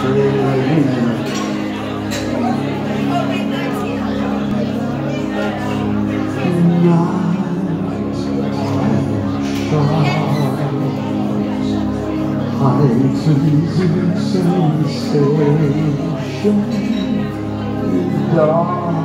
谁能听得见风来的一生没有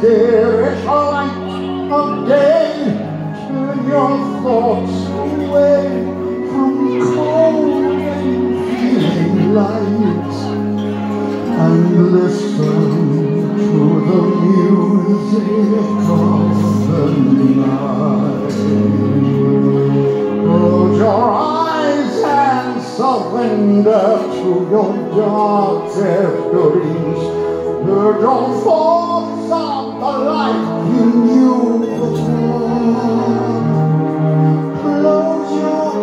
the dearish light of day. Turn your thoughts away from cold and feeling light and listen to the music of the night. Close your eyes and surrender to your darkest dreams. The dawn on the life you your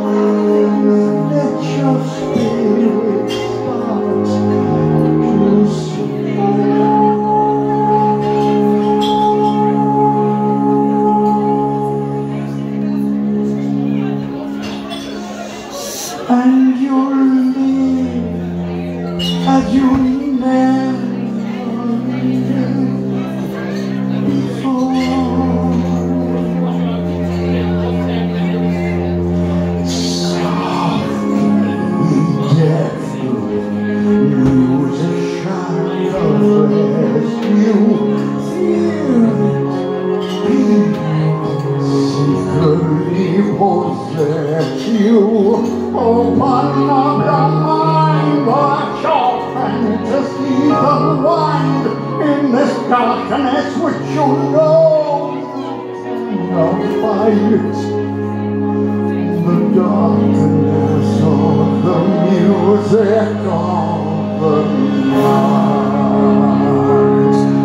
let your spirit start to. And you'll live as you possess you. Open up your mind, let your fantasies unwind in this darkness which you know cannot fight the darkness of the music of the night.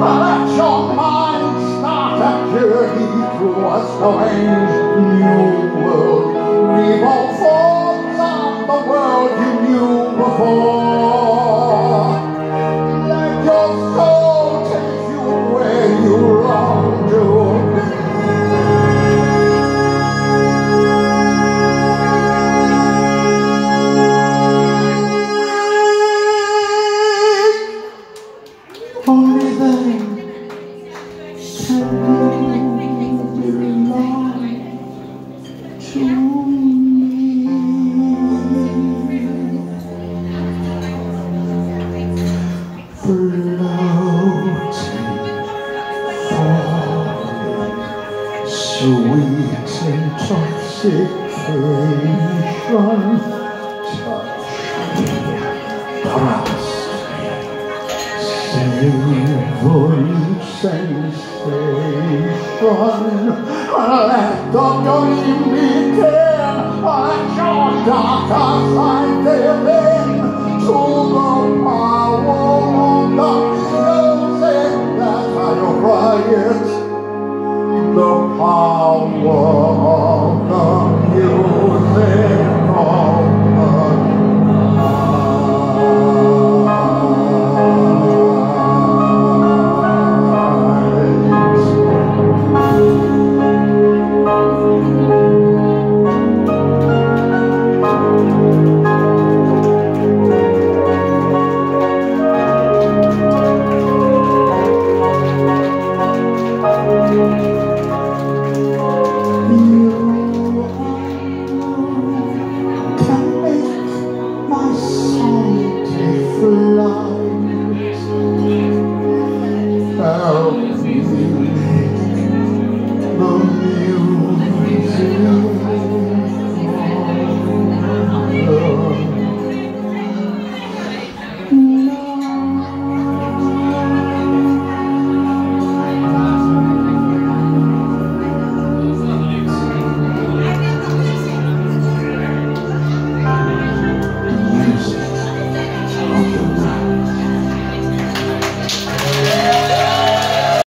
Let your mind start a journey through a strange sweet intoxication. Touch me. Savory sensation Let the dream begin Let your darker side power music